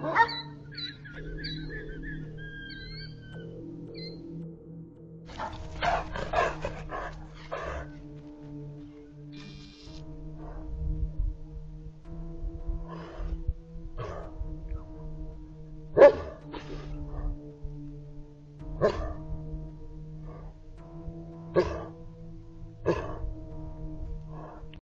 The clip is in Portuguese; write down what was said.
Ah! Oh.